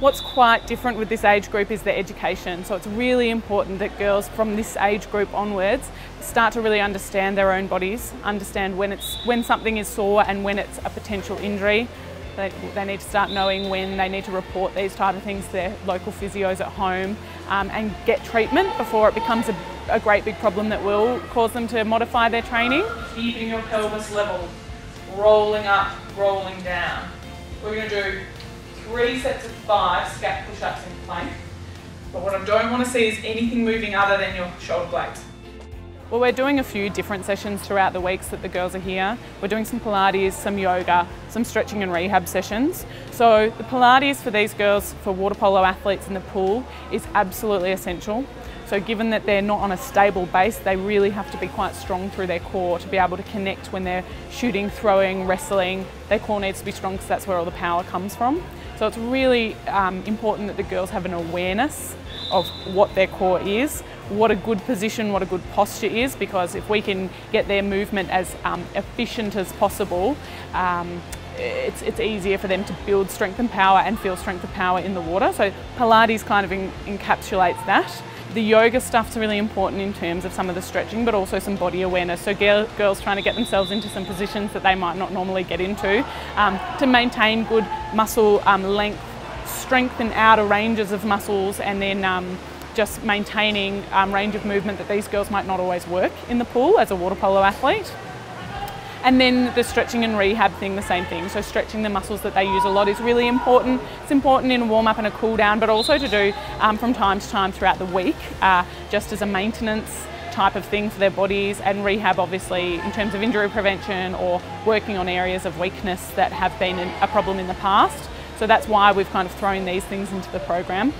What's quite different with this age group is their education. So it's really important that girls from this age group onwards start to really understand their own bodies, understand when it's when something is sore and when it's a potential injury. They, they need to start knowing when they need to report these type of things to their local physios at home um, and get treatment before it becomes a, a great big problem that will cause them to modify their training. Keeping your pelvis level, rolling up, rolling down. We're going to do three sets of five scap push-ups in plank. But what I don't want to see is anything moving other than your shoulder blades. Well, we're doing a few different sessions throughout the weeks that the girls are here. We're doing some Pilates, some yoga, some stretching and rehab sessions. So the Pilates for these girls, for water polo athletes in the pool, is absolutely essential. So given that they're not on a stable base, they really have to be quite strong through their core to be able to connect when they're shooting, throwing, wrestling. Their core needs to be strong because that's where all the power comes from. So it's really um, important that the girls have an awareness of what their core is, what a good position, what a good posture is, because if we can get their movement as um, efficient as possible, um, it's, it's easier for them to build strength and power and feel strength and power in the water. So Pilates kind of in, encapsulates that. The yoga stuff's really important in terms of some of the stretching, but also some body awareness. So girls trying to get themselves into some positions that they might not normally get into um, to maintain good muscle um, length, strengthen outer ranges of muscles, and then um, just maintaining um, range of movement that these girls might not always work in the pool as a water polo athlete. And then the stretching and rehab thing, the same thing. So stretching the muscles that they use a lot is really important. It's important in a warm up and a cool down, but also to do um, from time to time throughout the week, uh, just as a maintenance type of thing for their bodies and rehab obviously in terms of injury prevention or working on areas of weakness that have been a problem in the past. So that's why we've kind of thrown these things into the program.